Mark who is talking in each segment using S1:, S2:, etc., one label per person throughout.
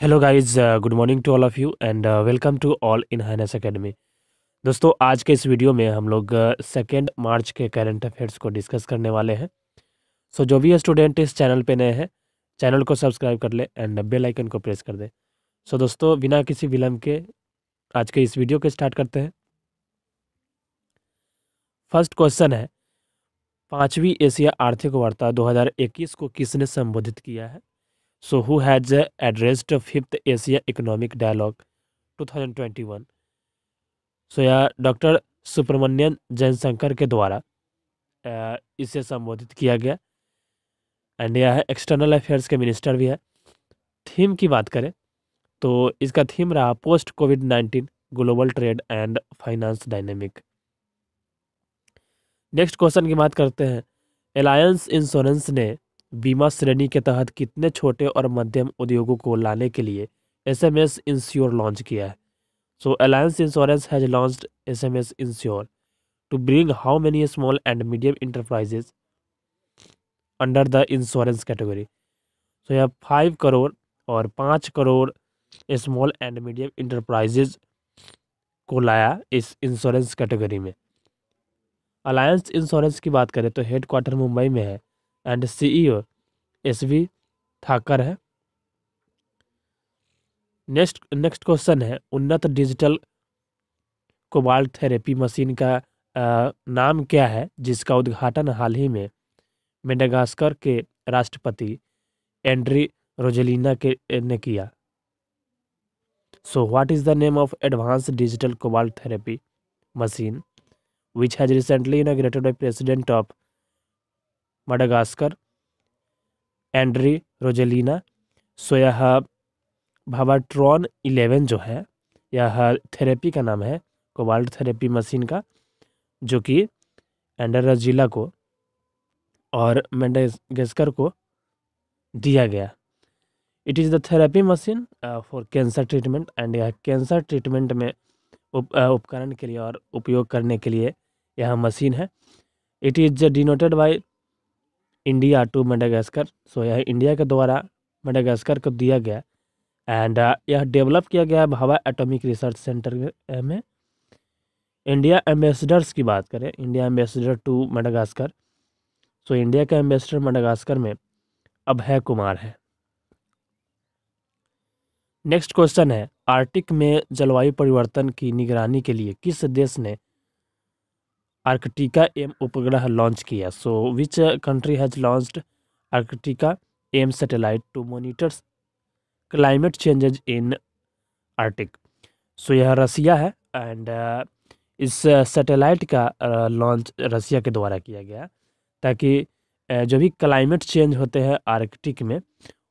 S1: Hello guys good morning to all of you and welcome to all in Highness Academy दोस्तों आज के इस video में हम लोग सेकेंड मार्च के करंट अफेयर्स को डिस्कस करने वाले हैं। सो so, जो भी स्टूडेंट इस चैनल पे नए हैं चैनल को सब्सक्राइब कर ले एंड बेल आइकन को प्रेस कर दे। सो so, दोस्तों बिना किसी विलम्ब के आज के इस वीडियो को स्टार्ट करते हैं। फ़र्स्ट क्वेश्चन है पाँचवीं एशिया आर्थिक वार्ता 2021 को किसने संबोधित किया है? Who has uh, addressed fifth Asia Economic Dialogue 2021? So यह डॉक्टर सुब्रमण्यन जयशंकर के द्वारा इसे संबोधित किया गया। एंड यह है एक्सटर्नल अफेयर्स के मिनिस्टर भी है। थीम की बात करें तो इसका थीम रहा post COVID nineteen global trade and finance dynamic next question की बात करते हैं। अलायंस इंश्योरेंस ने बीमा श्रेणी के तहत कितने छोटे और मध्यम उद्योगों को लाने के लिए S M S insure launch किया है? So Alliance insurance has launch S M S insure to bring how many small and medium enterprises under the insurance category so यह फाइव करोड़ और पाँच crore small and medium enterprises को लाया इस insurance category में। Alliance insurance की बात करें तो हेड क्वार्टर मुंबई में है। And CEO S V Thakar है। नेक्स्ट नेक्स्ट क्वेश्चन है उन्नत डिजिटल कोबाल्ट थेरेपी मशीन का आ, नाम क्या है जिसका उद्घाटन हाल ही में मेडागास्कर के राष्ट्रपति एंड्री रोजेलिना के ने किया। So what is the name of advance digital cobalt therapy machine which has recently inaugurated by president of Madagascar Andry Rajoelina so यह भावाट्रॉन इलेवन जो है यह थेरेपी का नाम है कोबाल्ट थेरेपी मशीन का जो कि एंडरजिला को और मेडागास्कर को दिया गया। It is the therapy machine for cancer treatment and यह कैंसर ट्रीटमेंट में उप, uh, उपकरण के लिए और उपयोग करने के लिए यह मशीन है। It is donated by India to Madagascar so यह इंडिया के द्वारा मेडागास्कर को दिया गया। एंड uh, यह डेवलप किया गया है भावा एटॉमिक रिसर्च सेंटर में। इंडिया एम्बेसडर्स की बात करें India ambassador to Madagascar so India का एम्बेसडर मेडागास्कर में अभय कुमार है। नेक्स्ट क्वेश्चन है आर्टिक में जलवायु परिवर्तन की निगरानी के लिए किस देश ने आर्कटिका एम उपग्रह लॉन्च किया। So which country has launched Arktika M satellite to monitors climate changes in Arctic so यह रसिया है एंड uh, इस सैटेलाइट का लॉन्च uh, रसिया के द्वारा किया गया। ताकि uh, जो भी क्लाइमेट चेंज होते हैं आर्कटिक में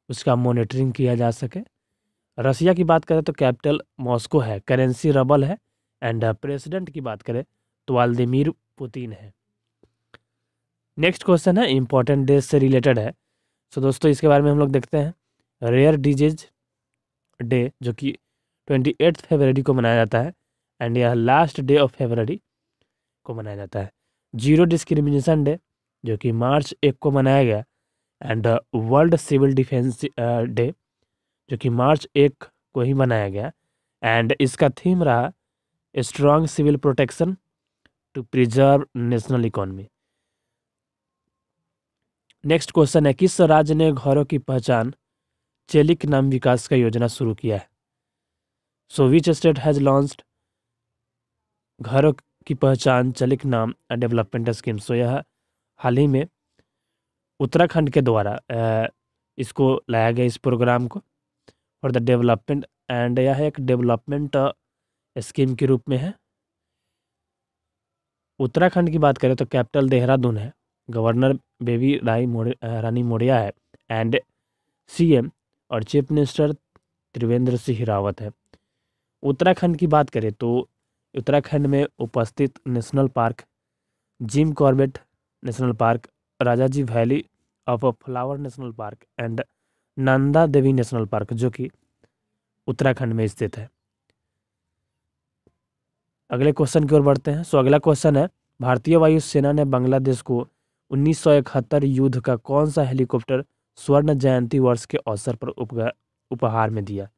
S1: उसका मॉनिटरिंग किया जा सके। रसिया की बात करें तो कैपिटल मॉस्को है करेंसी रबल है एंड प्रेसिडेंट की बात करें तो वालदिमिर पुतिन है। नेक्स्ट क्वेश्चन है इंपॉर्टेंट डेज़ से रिलेटेड है। सो so, दोस्तों इसके बारे में हम लोग देखते हैं। रेयर डिज़ीज़ डे जो कि ट्वेंटी एट्थ फेबररी को मनाया जाता है एंड यह लास्ट डे ऑफ़ फेबररी को मनाया जाता है। ज़ीरो डिस्क्रिमिनेशन डे जो कि मार्च एक को मनाया गया and world civil defence day जो कि मार्च एक को ही मनाया गया। एंड इसका थीम रहा strong civil protection to preserve national economy next question है, किस राज्य ने घरों की पहचान चेलिक नाम विकास का योजना शुरू किया है? So which state has launched घरों की पहचान चलिक नाम डेवलपमेंट स्कीम सो यह हाल ही में उत्तराखंड के द्वारा इसको लाया गया इस प्रोग्राम को फॉर द डेवलपमेंट एंड यह एक डेवलपमेंट स्कीम के रूप में है। उत्तराखंड की बात करें तो कैपिटल देहरादून है, गवर्नर बेबी राई मोड़ रानी मोड़िया है एंड सीएम और चीफ मिनिस्टर त्रिवेंद्र सिंह रावत है। उत्तराखंड की बात करें तो उत्तराखंड में उपस्थित national park, Jim Corbett national park Rajaji valley of flower national park and Nanda Devi national park, जो कि उत्तराखंड में स्थित है। अगले क्वेश्चन की ओर बढ़ते हैं। सो अगला क्वेश्चन है, भारतीय वायुसेना ने बांग्लादेश को उन्नीस सौ इकहत्तर युद्ध का कौन सा हेलीकॉप्टर स्वर्ण जयंती वर्ष के अवसर पर उपहार में दिया?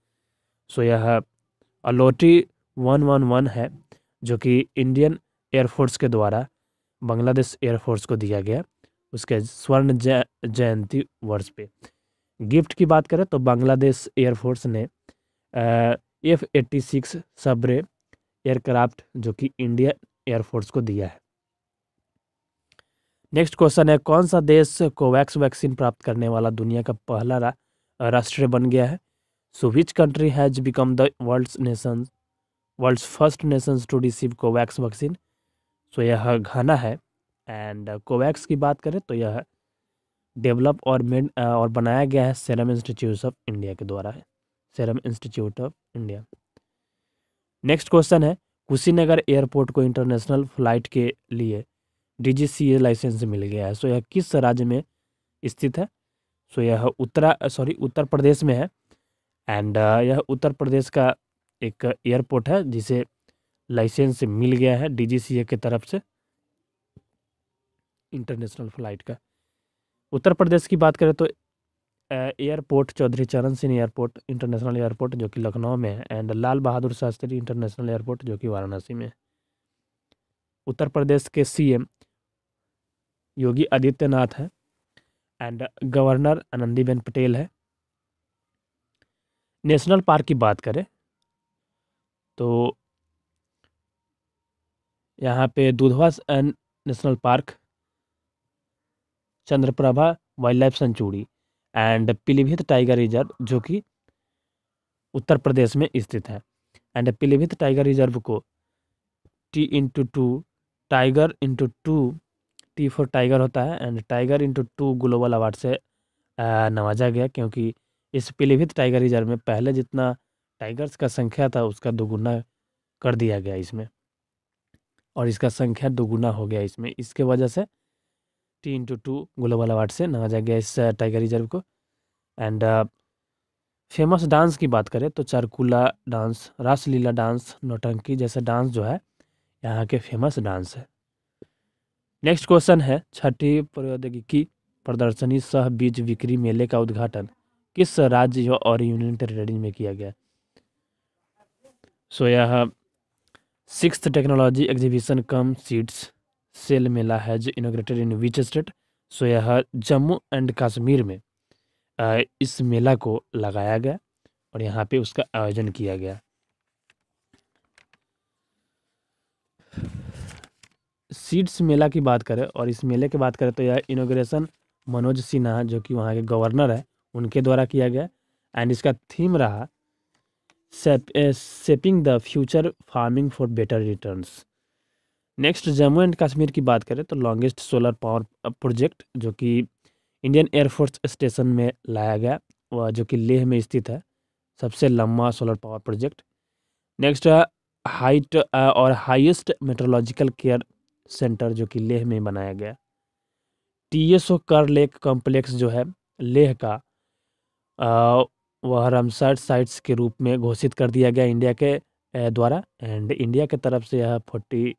S1: सो यह अलोटी वन वन वन है, जो कि इंडियन एयरफोर्स के द्वारा बांग्लादेश एयरफोर्स को दिया गया, उसके स्वर्ण जयंती वर्ष पे। गिफ्ट की बात करें तो बांग्लादेश एयरफोर्स ने F eighty six Sabre aircraft जो कि इंडियन एयरफोर्स को दिया है। नेक्स्ट क्वेश्चन है, कौन सा देश कोवैक्स वैक्सीन प्राप्त करने वाला दुनिया का पहला राष्ट्र बन गया है? So which country has become the world nation world first nations to receive Covax vaccine so यह घाना है एंड कोवैक्स की बात करें तो यह डेवलप और मेड और बनाया गया है सेरम इंस्टीट्यूट ऑफ़ इंडिया के द्वारा है। Serum institute of India next question है, कुशीनगर एयरपोर्ट को इंटरनेशनल फ़्लाइट के लिए डीजीसीए लाइसेंस मिल गया है। सो यह किस राज्य में स्थित है? सो यह उत्तरा सॉरी उत्तर प्रदेश में है। एंड यह उत्तर प्रदेश का एक एयरपोर्ट है, जिसे लाइसेंस मिल गया है डी डीजीसीए के तरफ़ से। इंटरनेशनल फ़्लाइट का। उत्तर प्रदेश की बात करें तो एयरपोर्ट, चौधरी चरण सिंह एयरपोर्ट, इंटरनेशनल एयरपोर्ट, जो कि लखनऊ में है, and Lal Bahadur Shastri international airport, जो कि वाराणसी में है। उत्तर प्रदेश के सीएम योगी आदित्यनाथ है, एंड गवर्नर आनंदीबेन पटेल है। नेशनल पार्क की बात करें तो यहाँ पे Dudhwa national park, Chandraprabha wild life sanctuary and Pilibhit tiger reserve, जो कि उत्तर प्रदेश में स्थित है। एंड पीलीभीत टाइगर रिज़र्व को T into two tiger into two T for tiger होता है। And tiger into two global award से नवाजा गया, क्योंकि इस पीलीभीत टाइगर रिज़र्व में पहले जितना टाइगर्स का संख्या था, उसका दोगुना कर दिया गया इसमें। और इसका संख्या दोगुना हो गया इसमें। इसके वजह से T into two global award से नवाजा गया इस टाइगर रिज़र्व को। एंड फ़ेमस डांस की बात करें तो चारकुला डांस रासलीला डांस नौटंकी जैसे डांस जो है यहाँ के फ़ेमस डांस है। नेक्स्ट क्वेश्चन है छठी प्रौद्योगिकी प्रदर्शनी सह बीज बिक्री मेले का उद्घाटन किस राज्य और यूनियन टेरिटरी में किया गया? सो so, यह six technology exhibition cum seeds sale मेला है जो inaugurated in which state so यह जम्मू एंड कश्मीर में इस मेला को लगाया गया और यहाँ पे उसका आयोजन किया गया। सीड्स मेला की बात करें और इस मेले की बात करें तो यह इनोग्रेशन मनोज सिन्हा जो कि वहाँ के गवर्नर है, उनके द्वारा किया गया एंड इसका थीम रहा shaping the future farming for better returns next Jammu and Kashmir की बात करें तो लॉन्गेस्ट सोलर पावर प्रोजेक्ट जो कि इंडियन एयरफोर्स स्टेशन में लाया गया, वह जो कि लेह में स्थित है, सबसे लंबा solar power project next height और हाईएस्ट मेट्रोलॉजिकल केयर सेंटर जो कि लेह में बनाया गया। टी एस ओ कर लेक कॉम्प्लेक्स जो है, लेह का वह रामसर साइट्स के रूप में घोषित कर दिया गया इंडिया के द्वारा। एंड इंडिया के तरफ़ से यह फोर्टी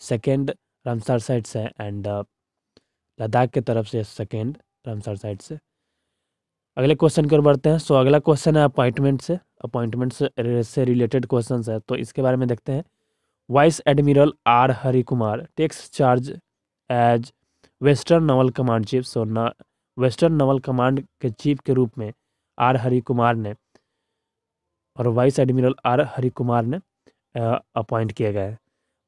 S1: सेकेंड रामसर साइट्स है एंड लद्दाख के तरफ़ से सेकेंड रामसर साइट से अगले क्वेश्चन की ओर बढ़ते हैं। सो अगला क्वेश्चन है अपॉइंटमेंट से। अपॉइंटमेंट से से रिलेटेड क्वेश्चन है। तो इसके बारे में देखते हैं। Vice admiral R Hari Kumar takes charge as western naval command chief so न वेस्टर्न नवल कमांड के चीफ के रूप में आर हरि कुमार ने और vice admiral R Hari Kumar ने अपॉइंट किया गया है।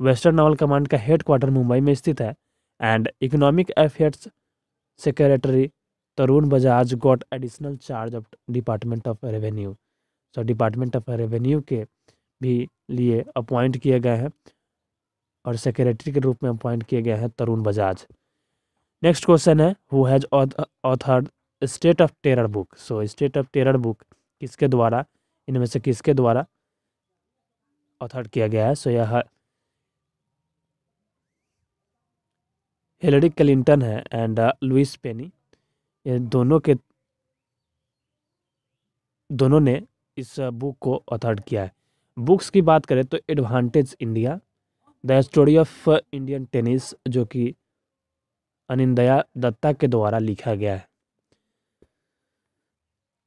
S1: वेस्टर्न नावल कमांड का हेड क्वार्टर मुंबई में स्थित है। And economic affairs secretary Tarun Bajaj got additional charge of department of revenue so department of revenue के भी लिए अपॉइंट किए गए हैं और सेक्रेटरी के रूप में अपॉइंट किए गए हैं तरुण बजाज। नेक्स्ट क्वेश्चन है who has authored State of Terror book so State of Terror book किसके द्वारा इनमें से किसके द्वारा ऑथर्ड किया गया है? सो so, यह हिलरी क्लिंटन है एंड लुइस पेनी। ये दोनों के दोनों ने इस बुक को ऑथर्ड किया है। बुक्स की बात करें तो Advantage India the story of Indian tennis जो कि अनिंदया दत्ता के द्वारा लिखा गया है।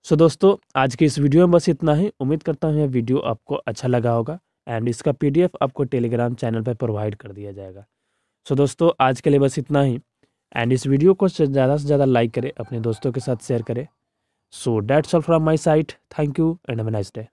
S1: सो so, दोस्तों आज के इस वीडियो में बस इतना ही। उम्मीद करता हूँ यह वीडियो आपको अच्छा लगा होगा एंड इसका पीडीएफ आपको टेलीग्राम चैनल पर प्रोवाइड कर दिया जाएगा। सो दोस्तों, आज के लिए बस इतना ही। एंड इस वीडियो को ज़्यादा से ज़्यादा लाइक करें, अपने दोस्तों के साथ शेयर करें। So that's all from my site thank you and have nice day